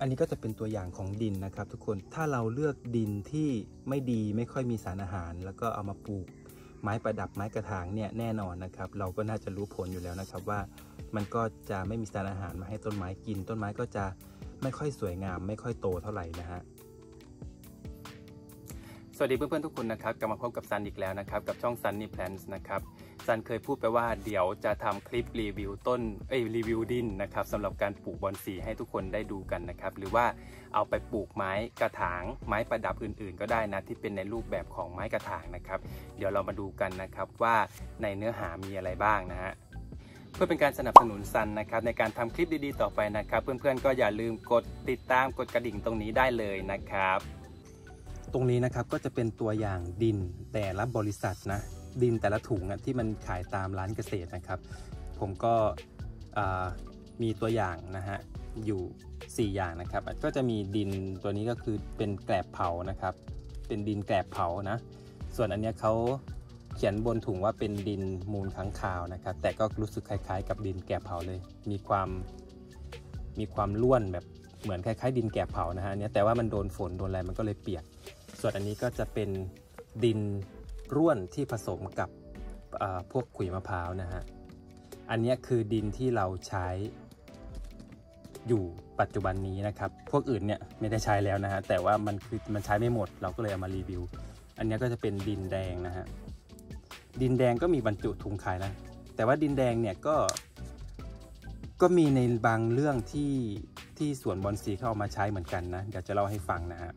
อันนี้ก็จะเป็นตัวอย่างของดินนะครับ ทุกคนถ้าเราเลือกดินที่ไม่ดีไม่ค่อยมีสารอาหาร แล้วก็เอามาปลูกไม้ประดับไม้กระถางเนี่ยแน่นอนนะครับ เราก็น่าจะรู้ผลอยู่แล้วนะครับว่า มันก็จะไม่มีสารอาหารมาให้ต้นไม้กิน ต้นไม้ก็จะไม่ค่อยสวยงาม ไม่ค่อยโตเท่าไหร่นะฮะสวัสดีเพื่อนๆทุกคนนะครับกลับมาพบกับซันอีกแล้วนะครับ กับช่อง Sunny Plants นะครับ ซันเคยพูดไปว่าเดี๋ยวจะทำคลิปรีวิวต้นเอ้ยรีวิวดินนะครับสำหรับการปลูกบอนสีให้ทุกคนได้ดูกันนะครับ หรือว่าเอาไปปลูกไม้กระถางไม้ประดับอื่นๆ ก็ได้นะที่เป็นในรูปแบบของไม้กระถางนะครับ เดี๋ยวเรามาดูกันนะครับว่าในเนื้อหามีอะไรบ้างนะฮะเพื่อเป็นการสนับสนุนซันนะครับในการทำคลิปดีๆ ต่อไปนะครับ เพื่อนๆก็อย่าลืมกดติดตามกดกระดิ่งตรงนี้ได้เลยนะครับ ตรงนี้นะครับก็จะเป็นตัวอย่างดินแต่ละบริษัทนะ ดินแต่ละถุงที่มันขายตามร้านเกษตรนะครับ ผมก็มีตัวอย่างนะฮะอยู่ 4 อย่างนะครับ ก็จะมีดินตัวนี้ก็คือเป็นแกลบเผานะครับ เป็นดินแกลบเผานะ ส่วนอันนี้เขาเขียนบนถุงว่าเป็นดินมูลค้างคาวนะครับ แต่ก็รู้สึกคล้ายๆ กับดินแกลบเผาเลย มีความมีความร่วนแบบเหมือนคล้ายๆ ดินแกลบเผานะฮะเนี้ยแต่ว่ามันโดนฝนโดนอะไรมันก็เลยเปียก ส่วนอันนี้ก็จะเป็นดิน ร่วนที่ผสมกับพวกขุยมะพร้าวนะฮะ อันนี้คือดินที่เราใช้อยู่ปัจจุบันนี้นะครับ พวกอื่นเนี่ยไม่ได้ใช้แล้วนะฮะ แต่ว่ามันคือมันใช้ไม่หมด เราก็เลยเอามารีวิว อันนี้ก็จะเป็นดินแดงนะฮะ ดินแดงก็มีบรรจุถุงขายนะ แต่ว่าดินแดงเนี่ยก็ ก็มีในบางเรื่องที่ที่สวนบอนสีเขาเอามาใช้เหมือนกันนะ เดี๋ยวจะเล่าให้ฟังนะฮะ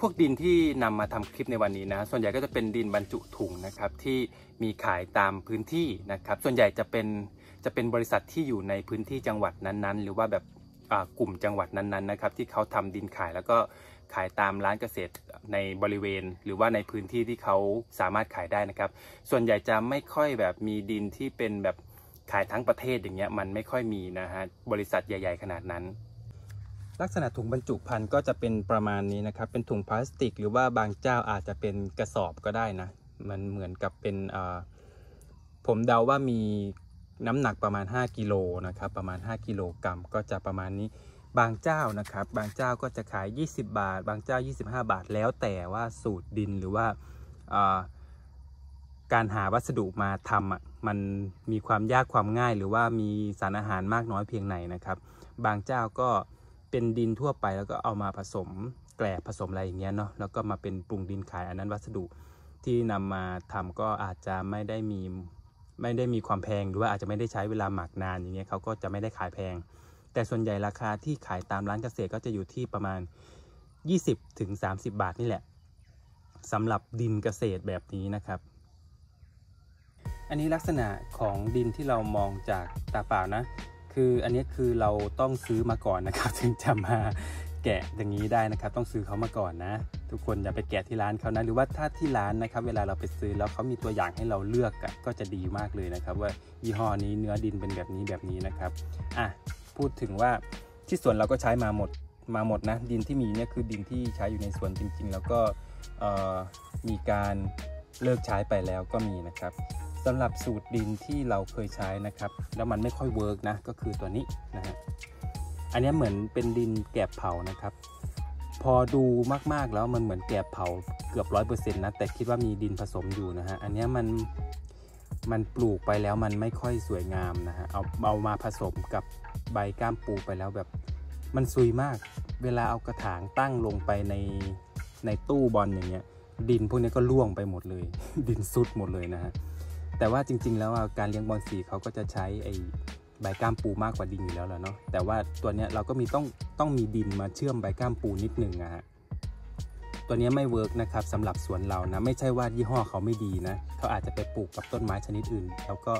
พวกดินที่นำมาทำคลิปในวันนี้นะ ส่วนใหญ่ก็จะเป็นดินบรรจุถุงนะครับที่มีขายตามพื้นที่นะครับ ส่วนใหญ่จะเป็นจะเป็นบริษัทที่อยู่ในพื้นที่จังหวัดนั้นๆ หรือว่าแบบกลุ่มจังหวัดนั้นๆนะครับที่เขาทำดินขายแล้วก็ขายตามร้านเกษตรในบริเวณ หรือว่าในพื้นที่ที่เขาสามารถขายได้นะครับ ส่วนใหญ่จะไม่ค่อยแบบมีดินที่เป็นแบบขายทั้งประเทศอย่างเงี้ยมันไม่ค่อยมีนะฮะบริษัทใหญ่ ๆ ขนาดนั้น ลักษณะถุงบรรจุภัณฑ์ก็จะเป็นประมาณนี้นะครับ เป็นถุงพลาสติก หรือว่าบางเจ้าอาจจะเป็นกระสอบก็ได้นะ มันเหมือนกับเป็นผมเดาว่ามีน้ำหนักประมาณ 5กิโลนะครับ ประมาณ 5กิโลกรัมก็จะประมาณนี้บางเจ้านะครับ บางเจ้าก็จะขาย 20 บาท บางเจ้า 25 บาท แล้วแต่ว่าสูตรดินหรือว่าการหาวัสดุมาทำอะมันมีความยากความง่าย หรือว่ามีสารอาหารมากน้อยเพียงไหนนะครับ บางเจ้าก็ เป็นดินทั่วไปแล้วก็เอามาผสมแกลบผสมอะไรอย่างเงี้ยเนาะแล้วก็มาเป็นปรุงดินขายอันนั้นวัสดุที่นำมาทำก็อาจจะไม่ได้มีไม่ได้มีความแพงหรือว่าอาจจะไม่ได้ใช้เวลาหมักนานอย่างเงี้ยเขาก็จะไม่ได้ขายแพง แต่ส่วนใหญ่ราคาที่ขายตามร้านเกษตรก็จะอยู่ที่ประมาณ 20-30ถึงบาทนี่แหละสำหรับดินเกษตรแบบนี้นะครับ อันนี้ลักษณะของดินที่เรามองจากตาเปล่านะ คืออันนี้คือเราต้องซื้อมาก่อนนะครับถึงจะมาแกะอย่างนี้ได้นะครับ ต้องซื้อเขามาก่อนนะ ทุกคนอย่าไปแกะที่ร้านเขานะหรือว่าถ้าที่ร้านนะครับ เวลาเราไปซื้อแล้วเขามีตัวอย่างให้เราเลือกก็จะดีมากเลยนะครับ ว่ายี่ห้อนี้เนื้อดินเป็นแบบนี้แบบนี้นะครับอะพูดถึงว่าที่สวนเราก็ใช้มาหมดมาหมดนะ ดินที่มีเนี่ยคือดินที่ใช้อยู่ในสวนจริง ๆ แล้วก็มีการเลิกใช้ไปแล้วก็มีนะครับ สำหรับสูตรดินที่เราเคยใช้นะครับ แล้วมันไม่ค่อยเวิร์กนะก็คือตัวนี้นะฮะอันนี้เหมือนเป็นดินแกบเผานะครับ พอดูมากๆแล้วมันเหมือนแกบเผาเกือบร้อยเปอร์เซ็นต์นะแต่คิดว่ามีดินผสมอยู่นะฮะอันนี้มันมันปลูกไปแล้วมันไม่ค่อยสวยงามนะฮะเอาเอามาผสมกับใบก้ามปูไปแล้วแบบ มันซุยมาก เวลาเอากระถางตั้งลงไปในในตู้บอลอย่างเงี้ย ดินพวกนี้ก็ล่วงไปหมดเลย ดินซุดหมดเลยนะฮะ แต่ว่าจริง ๆ แล้วการเลี้ยงบอลสีเขาก็จะใช้ไอ้ใบก้ามปูมากกว่าดินอยู่แล้วแหละเนาะแต่ว่าตัวเนี้ยเราก็มีต้องต้องมีดินมาเชื่อมใบก้ามปูนิดหนึ่งอะฮะตัวนี้ไม่เวิร์กนะครับสำหรับสวนเรานะไม่ใช่ว่ายี่ห้อเขาไม่ดีนะเขาอาจจะไปปลูกกับต้นไม้ชนิดอื่น แล้วก็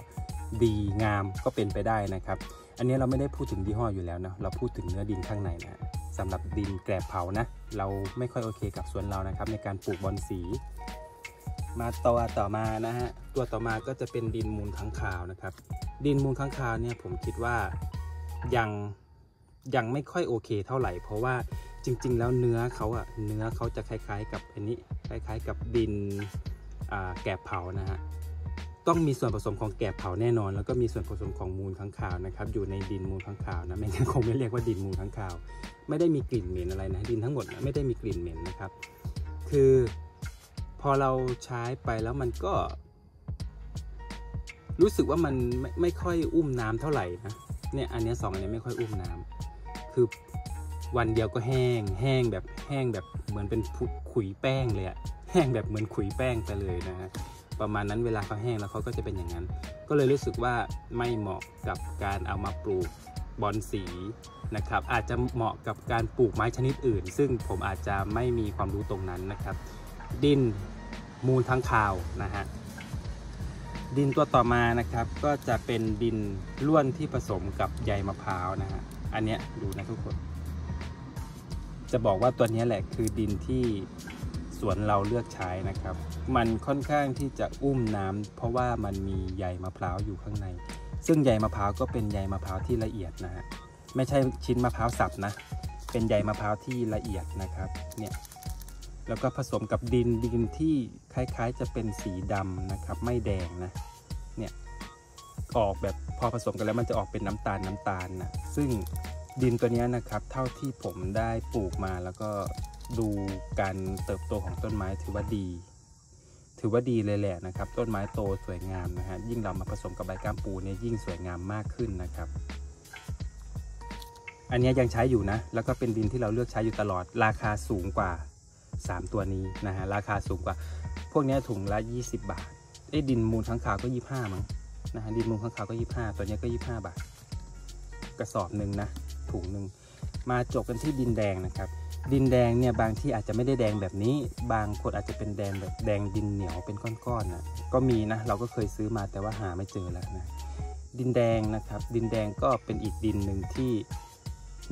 ดีงามก็เป็นไปได้นะครับ อันนี้เราไม่ได้พูดถึงยี่ห้ออยู่แล้วนะเราพูดถึงเนื้อดินข้างในนะสำหรับดินแกลบเผานะเราไม่ค่อยโอเคกับสวนเรานะครับในการปลูกบอลสี มาตัวต่อมานะฮะตัวต่อมาก็จะเป็นดินมูลค้างคาวนะครับ ดินมูลค้างคาวเนี่ยผมคิดว่ายังยังไม่ค่อยโอเคเท่าไหร่ เพราะว่าจริง ๆ แล้วเนื้อเขาอะเนื้อเขาจะคล้าย ๆ กับอันนี้คล้าย ๆ กับดินแกบเผานะฮะต้องมีส่วนผสมของแกบเผาแน่นอน แล้วก็มีส่วนผสมของมูลค้างคาวนะครับอยู่ในดินมูลค้างคาวนะไม่งั้นคงไม่เรียกว่าดินมูลค้างคาว ไม่ได้มีกลิ่นเหม็นอะไรนะดินทั้งหมดไม่ได้มีกลิ่นเหม็นนะครับ คือ พอเราใช้ไปแล้วมันก็ รู้สึกว่ามันไม่ไม่ค่อยอุ้มน้ำเท่าไหร่นะเนี่ยอันนี้สองอันนี้ไม่ค่อยอุ้มน้ำคือวันเดียวก็แห้ง แห้งแบบแห้งแบบเหมือนเป็นขุยแป้งเลยอะแห้งแบบเหมือนขุยแป้งไปเลยนะฮะประมาณนั้นเวลาเขาแห้งแล้วเขาก็จะเป็นอย่างนั้น ก็เลยรู้สึกว่าไม่เหมาะกับการเอามาปลูกบอนสีนะครับอาจจะเหมาะกับการปลูกไม้ชนิดอื่น ซึ่งผมอาจจะไม่มีความรู้ตรงนั้นนะครับ ดินมูลทั้งคาวนะฮะดินตัวต่อมานะครับก็จะเป็นดินล้วนที่ผสมกับใยมะพร้าวนะฮะอันเนี้ยดูนะทุกคน จะบอกว่าตัวนี้แหละคือดินที่สวนเราเลือกใช้นะครับ มันค่อนข้างที่จะอุ้มน้ำเพราะว่ามันมีใยมะพร้าวอยู่ข้างใน ซึ่งใยมะพร้าวก็เป็นใยมะพร้าวที่ละเอียดนะฮะไม่ใช่ชิ้นมะพร้าวสับนะ เป็นใยมะพร้าวที่ละเอียดนะครับเนี่ย แล้วก็ผสมกับดินดินที่คล้ายๆ จะเป็นสีดำนะครับ ไม่แดงนะเนี่ยออกแบบพอผสมกันแล้วมันจะออกเป็นน้ำตาลน้ำตาลนะซึ่งดินตัวนี้นะครับ เท่าที่ผมได้ปลูกมาแล้วก็ดูการเติบโตของต้นไม้ถือว่าดี ถือว่าดีเลยแหละนะครับ ต้นไม้โตสวยงามนะฮะยิ่งเรามาผสมกับใบก้ามปูเนี่ยยิ่งสวยงามมากขึ้นนะครับ อันนี้ยังใช้อยู่นะ แล้วก็เป็นดินที่เราเลือกใช้อยู่ตลอดราคาสูงกว่า 3 ตัวนี้นะฮะราคาสูงกว่า พวกนี้ถุงละ 20 บาทไอ้ดินมูลข้างคาวก็ 25มั้งนะฮะดินมูลข้างคาวก็ 25 ตัวนี้ก็ 25 บาท กระสอบหนึ่งนะถุงหนึ่งมาจบกันที่ดินแดงนะครับ ดินแดงเนี่ยบางที่อาจจะไม่ได้แดงแบบนี้ บางคนอาจจะเป็นแดงแบบแดงดินเหนียวเป็นก้อนๆนะก็มีนะเราก็เคยซื้อมาแต่ว่าหาไม่เจอแล้วนะดินแดงนะครับ ดินแดงก็เป็นอีกดินหนึ่งที่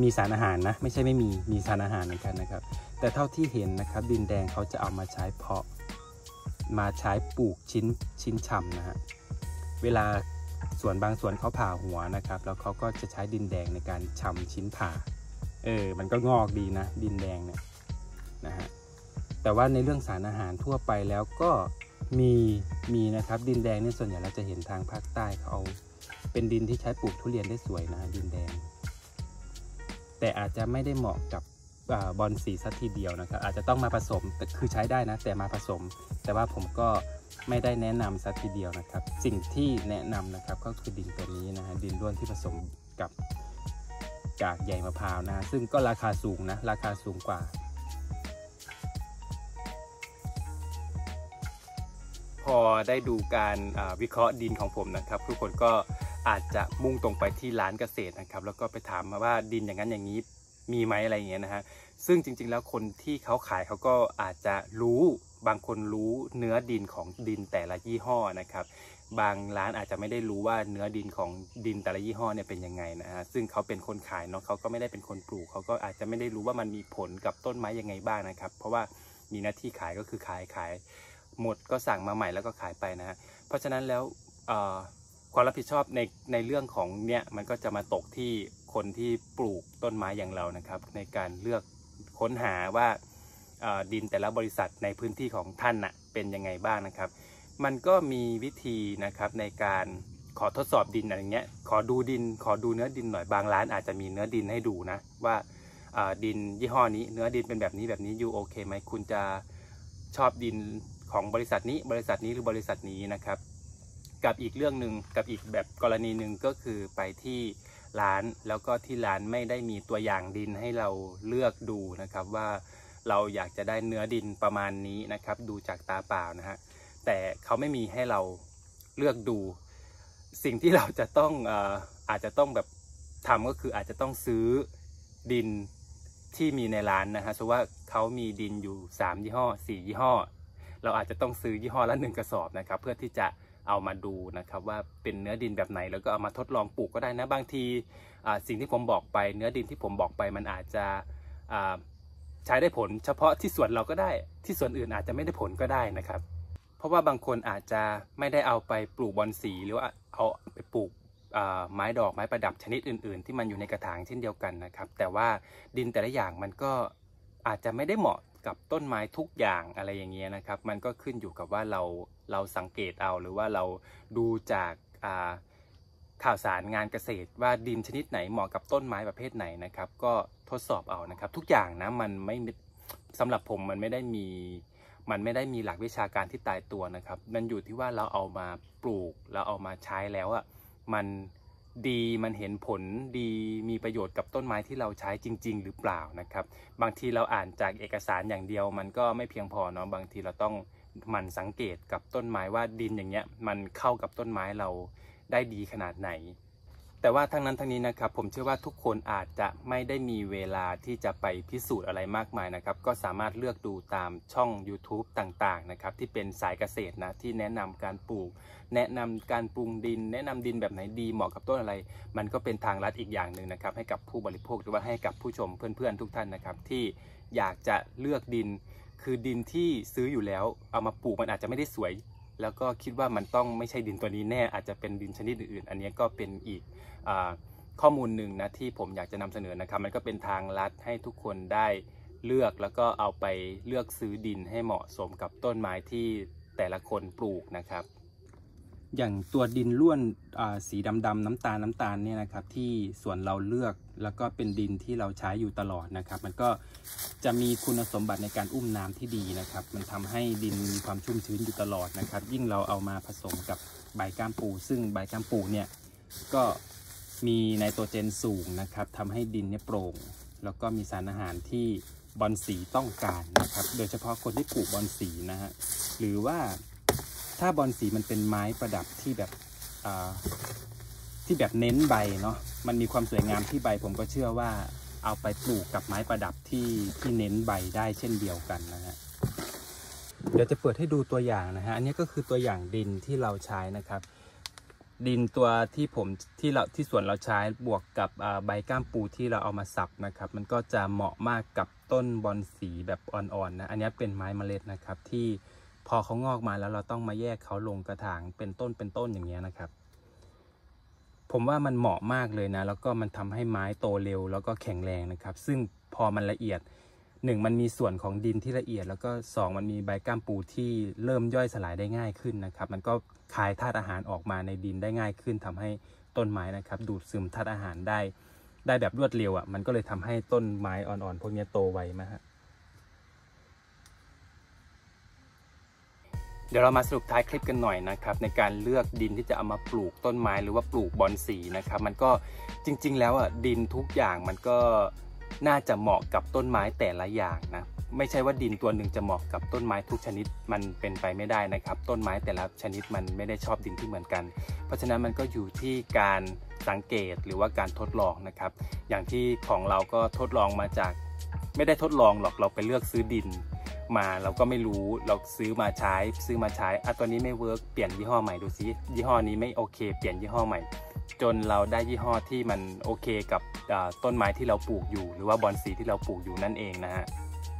มีสารอาหารนะ ไม่ใช่ไม่มีมีสารอาหารเหมือนกันนะครับ แต่เท่าที่เห็นนะครับ ดินแดงเขาจะเอามาใช้เพาะ มาใช้ปลูกชิ้นชิ้นชำนะฮะเวลาสวนบางสวนเขาผ่าหัวนะครับ แล้วเขาก็จะใช้ดินแดงในการชำชิ้นผ่า เออ มันก็งอกดีนะ ดินแดงเนี่ยนะฮะแต่ว่าในเรื่องสารอาหารทั่วไปแล้วก็มีมีนะครับ ดินแดงเนี่ยส่วนใหญ่เราจะเห็นทางภาคใต้เขาเอาเป็นดินที่ใช้ปลูกทุเรียนได้สวยนะดินแดง แต่อาจจะไม่ได้เหมาะกับบอลสีสักทีเดียวนะครับ อาจจะต้องมาผสมคือใช้ได้นะ แต่มาผสม แต่ว่าผมก็ไม่ได้แนะนำสักทีเดียวนะครับ สิ่งที่แนะนำนะครับก็คือดินตัวนี้นะฮะดินร่วนที่ผสมกับกากใยมะพร้าวนะ ซึ่งก็ราคาสูงนะ ราคาสูงกว่า พอได้ดูการวิเคราะห์ดินของผมนะครับ ทุกคนก็ อาจจะมุ่งตรงไปที่ร้านเกษตรนะครับ แล้วก็ไปถามมาว่าดินอย่างนั้นอย่างนี้มีไหมอะไรอย่างเงี้ยนะฮะซึ่งจริง ๆ แล้วคนที่เขาขายเขาก็อาจจะรู้บางคนรู้เนื้อดินของดินแต่ละยี่ห้อนะครับ บางร้านอาจจะไม่ได้รู้ว่าเนื้อดินของดินแต่ละยี่ห้อเนี่ยเป็นยังไงนะฮะซึ่งเขาเป็นคนขายเนาะเขาก็ไม่ได้เป็นคนปลูกเขาก็อาจจะไม่ได้รู้ว่ามันมีผลกับต้นไม้ยังไงบ้างนะครับ เพราะว่ามีหน้าที่ขายก็คือขายขาย หมดก็สั่งมาใหม่แล้วก็ขายไปนะฮะเพราะฉะนั้นแล้ว ความรับผิดชอบในในเรื่องของเนี่ยมันก็จะมาตกที่คนที่ปลูกต้นไม้อย่างเรานะครับ ในการเลือกค้นหาว่าดินแต่ละบริษัทในพื้นที่ของท่านนะ่ะเป็นยังไงบ้างนะครับ มันก็มีวิธีนะครับในการขอทดสอบดินอะไรเงี้ย ขอดูดิน ขอดูเนื้อดินหน่อย บางร้านอาจจะมีเนื้อดินให้ดูนะว่าดินยี่ห้อนี้ เนื้อดินเป็นแบบนี้แบบนี้อยู่โอเคไหมคุณจะชอบดินของบริษัทนี้ บริษัทนี้หรือบริษัทนี้นะครับ กับอีกเรื่องหนึ่งกับอีกแบบกรณีหนึ่งก็คือไปที่ร้านแล้วก็ที่ร้านไม่ได้มีตัวอย่างดินให้เราเลือกดูนะครับว่าเราอยากจะได้เนื้อดินประมาณนี้นะครับ ดูจากตาเปล่านะฮะแต่เขาไม่มีให้เราเลือกดู สิ่งที่เราจะต้องอาจจะต้องแบบทำก็คืออาจจะต้องซื้อดินที่มีในร้านนะฮะสมมติว่าเขามีดินอยู่ 3 ยี่ห้อ 4 ยี่ห้อ เราอาจจะต้องซื้อยี่ห้อละหนึ่งกระสอบนะครับ เพื่อที่จะ เอามาดูนะครับว่าเป็นเนื้อดินแบบไหน แล้วก็เอามาทดลองปลูกก็ได้นะบางทีสิ่งที่ผมบอกไป เนื้อดินที่ผมบอกไปมันอาจจะใช้ได้ผลเฉพาะที่ส่วนเราก็ได้ที่ส่วนอื่นอาจจะไม่ได้ผลก็ได้นะครับ เพราะว่าบางคนอาจจะไม่ได้เอาไปปลูกบอนสีหรือว่าเอาไปปลูกไม้ดอกไม้ประดับชนิดอื่น ๆ ที่มันอยู่ในกระถางเช่นเดียวกันนะครับ แต่ว่าดินแต่ละอย่างมันก็อาจจะไม่ได้เหมาะ กับต้นไม้ทุกอย่างอะไรอย่างเงี้ยนะครับ มันก็ขึ้นอยู่กับว่าเราเราสังเกตเอาหรือว่าเราดูจากข่าวสารงานเกษตร ว่าดินชนิดไหนเหมาะกับต้นไม้ประเภทไหนนะครับ ก็ทดสอบเอานะครับ ทุกอย่างนะมันไม่สำหรับผมมันไม่ได้มีมันไม่ได้มีหลักวิชาการที่ตายตัวนะครับ มันอยู่ที่ว่าเราเอามาปลูกเราเอามาใช้แล้วอะ่ะมัน ดีมันเห็นผลดีมีประโยชน์กับต้นไม้ที่เราใช้จริง ๆ หรือเปล่านะครับ บางทีเราอ่านจากเอกสารอย่างเดียวมันก็ไม่เพียงพอเนาะบางทีเราต้องมันสังเกตกับต้นไม้ว่าดินอย่างเงี้ยมันเข้ากับต้นไม้เราได้ดีขนาดไหน แต่ว่าทั้งนั้นทั้งนี้นะครับผมเชื่อว่าทุกคนอาจจะไม่ได้มีเวลาที่จะไปพิสูจน์อะไรมากมายนะครับ ก็สามารถเลือกดูตามช่อง YouTube ต่างๆนะครับที่เป็นสายเกษตรนะที่แนะนำการปลูก แนะนำการปรุงดิน แนะนำดินแบบไหนดีเหมาะกับต้นอะไร มันก็เป็นทางลัดอีกอย่างหนึ่งนะครับ ให้กับผู้บริโภคหรือว่าให้กับผู้ชมเพื่อนๆทุกท่านนะครับที่อยากจะเลือกดิน คือดินที่ซื้ออยู่แล้วเอามาปลูกมันอาจจะไม่ได้สวย แล้วก็คิดว่ามันต้องไม่ใช่ดินตัวนี้แน่อาจจะเป็นดินชนิดอื่นๆ อันนี้ก็เป็นอีกข้อมูลหนึ่งนะที่ผมอยากจะนำเสนอนะครับ มันก็เป็นทางลัดให้ทุกคนได้เลือกแล้วก็เอาไปเลือกซื้อดินให้เหมาะสมกับต้นไม้ที่แต่ละคนปลูกนะครับ อย่างตัวดินล้วนสีดำๆน้ำตาลน้ำตาลเนี่ยนะครับที่ส่วนเราเลือก แล้วก็เป็นดินที่เราใช้อยู่ตลอดนะครับ มันก็จะมีคุณสมบัติในการอุ้มน้ำที่ดีนะครับ มันทำให้ดินมีความชุ่มชื้นอยู่ตลอดนะครับ ยิ่งเราเอามาผสมกับใบก้ามปู ซึ่งใบก้ามปูเนี่ยก็มีไนโตรเจนสูงนะครับทำให้ดินเนี่ยโปร่ง แล้วก็มีสารอาหารที่บอลสีต้องการนะครับ โดยเฉพาะคนที่ปลูกบอลสีนะฮะหรือว่าถ้าบอลสีมันเป็นไม้ประดับที่แบบ ที่แบบเน้นใบเนาะมันมีความสวยงามที่ใบผมก็เชื่อว่าเอาไปปลูกกับไม้ประดับที่ที่เน้นใบได้เช่นเดียวกันนะฮะเดี๋ยวจะเปิดให้ดูตัวอย่างนะฮะอันนี้ก็คือตัวอย่างดินที่เราใช้นะครับ ดินตัวที่ผมที่เราที่สวนเราใช้บวกกับใบก้ามปูที่เราเอามาสับนะครับ มันก็จะเหมาะมากกับต้นบอนสีแบบอ่อนๆนะอันนี้เป็นไม้เมล็ดนะครับที่พอเขางอกมาแล้วเราต้องมาแยกเขาลงกระถางเป็นต้นเป็นต้นอย่างเงี้ยนะครับ ผมว่ามันเหมาะมากเลยนะ แล้วก็มันทำให้ไม้โตเร็ว แล้วก็แข็งแรงนะครับ ซึ่งพอมันละเอียดหนึ่งมันมีส่วนของดินที่ละเอียด แล้วก็สองมันมีใบก้ามปูที่เริ่มย่อยสลายได้ง่ายขึ้นนะครับ มันก็คายธาตุอาหารออกมาในดินได้ง่ายขึ้นทำให้ต้นไม้นะครับ ดูดซึมธาตุอาหารได้ ได้แบบรวดเร็วอะ มันก็เลยทำให้ต้นไม้อ่อนๆพวกนี้โตไวมาก เดี๋ยวเรามาสรุปท้ายคลิปกันหน่อยนะครับในการเลือกดินที่จะเอามาปลูกต้นไม้หรือว่าปลูกบอนสีนะครับมันก็จริง ๆ แล้วอะดินทุกอย่างมันก็น่าจะเหมาะกับต้นไม้แต่ละอย่างนะไม่ใช่ว่าดินตัวหนึ่งจะเหมาะกับต้นไม้ทุกชนิดมันเป็นไปไม่ได้นะครับ ต้นไม้แต่ละชนิดมันไม่ได้ชอบดินที่เหมือนกัน เพราะฉะนั้นมันก็อยู่ที่การสังเกตหรือว่าการทดลองนะครับ อย่างที่ของเราก็ทดลองมาจาก ไม่ได้ทดลองหรอกเราไปเลือกซื้อดิน มาเราก็ไม่รู้เราซื้อมาใช้ซื้อมาใช้อะตัวนี้ไม่ work เปลี่ยนยี่ห้อใหม่ดูซิยี่ห้อนี้ไม่โอเค เปลี่ยนยี่ห้อใหม่ จนเราได้ยี่ห้อที่มันโอเคกับต้นไม้ที่เราปลูกอยู่ หรือว่าบอนสีที่เราปลูกอยู่นั่นเองนะฮะ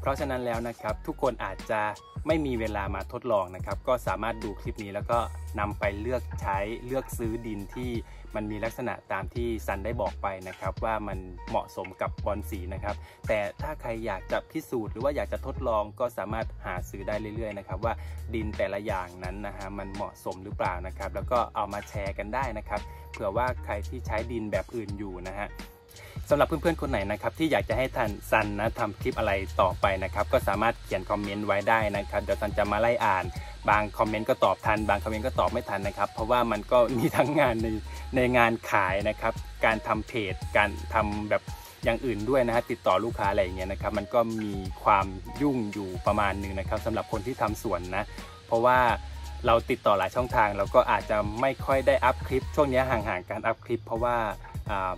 ราะฉะนั้นแล้วนะครับทุกคนอาจจะไม่มีเวลามาทดลองนะครับ ก็สามารถดูคลิปนี้แล้วก็นำไปเลือกใช้เลือกซื้อดินที่มันมีลักษณะตามที่ซันได้บอกไปนะครับ ว่ามันเหมาะสมกับบอนสีนะครับ แต่ถ้าใครอยากจะพิสูจน์หรือว่าอยากจะทดลองก็สามารถหาซื้อได้เรื่อยๆนะครับ ว่าดินแต่ละอย่างนั้นนะฮะมันเหมาะสมหรือเปล่านะครับ แล้วก็เอามาแชร์กันได้นะครับ เผื่อว่าใครที่ใช้ดินแบบอื่นอยู่นะฮะ สำหรับเพื่อนๆคนไหนนะครับที่อยากจะให้ท่านซันนะทำคลิปอะไรต่อไปนะครับก็สามารถเขียนคอมเมนต์ไว้ได้นะครับเดี๋ยวซันจะมาไล่อ่าน บางคอมเมนต์ก็ตอบทัน บางคอมเมนต์ก็ตอบไม่ทันนะครับ เพราะว่ามันก็มีทั้งงานในในงานขายนะครับ การทำเพจ การทำแบบอย่างอื่นด้วยนะฮะติดต่อลูกค้าอะไรอย่างเงี้ยนะครับมันก็มีความยุ่งอยู่ประมาณหนึ่งนะครับสำหรับคนที่ทำสวนนะ เพราะว่าเราติดต่อหลายช่องทาง เราก็อาจจะไม่ค่อยได้อัพคลิป ช่วงนี้ห่างๆการอัพคลิป เพราะว่า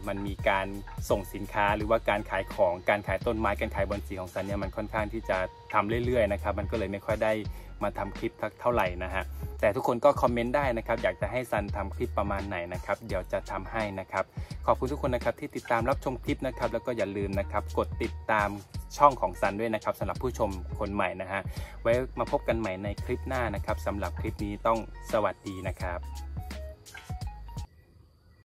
มันมีการส่งสินค้าหรือว่าการขายของการขายต้นไม้การขายบอนสีของซันเนี่ยมันค่อนข้างที่จะทำเรื่อยๆนะครับมันก็เลยไม่ค่อยได้มาทำคลิปเท่าไหร่นะฮะแต่ทุกคนก็คอมเมนต์ได้นะครับอยากจะให้ซันทำคลิปประมาณไหนนะครับเดี๋ยวจะทำให้นะครับขอบคุณทุกคนนะครับที่ติดตามรับชมคลิปนะครับแล้วก็อย่าลืมนะครับกดติดตามช่องของซันด้วยนะครับสำหรับผู้ชมคนใหม่นะฮะไว้มาพบกันใหม่ในคลิปหน้านะครับสำหรับคลิปนี้ต้องสวัสดีนะครับ